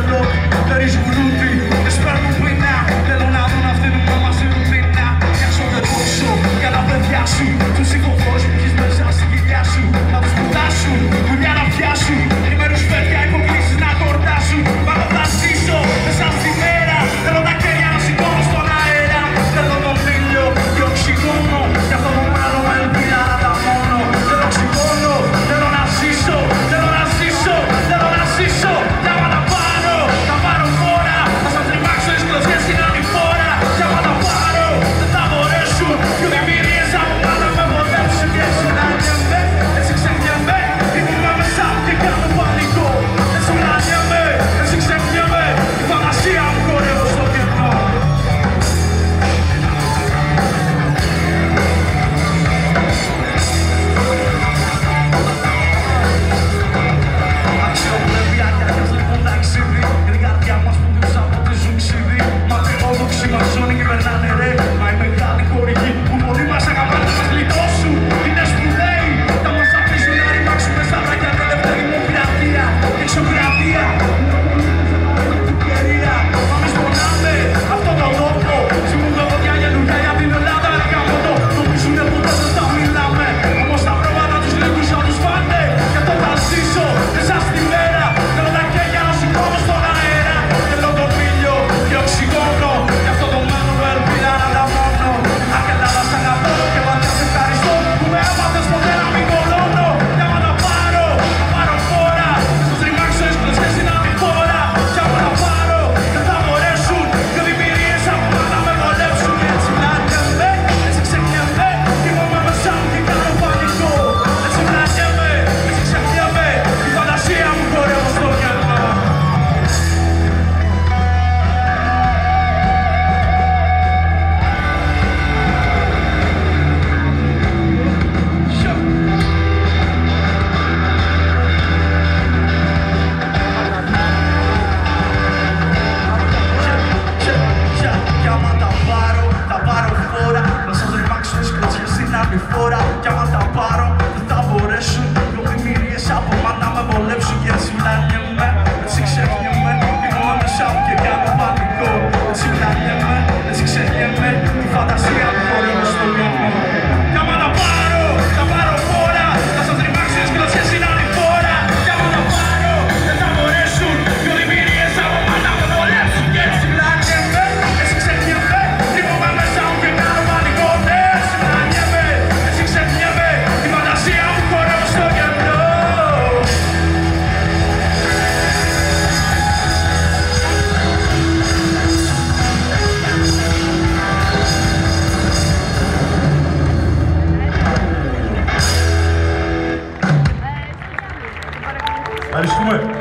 Carlo, Paris Brut 알겠습니 다.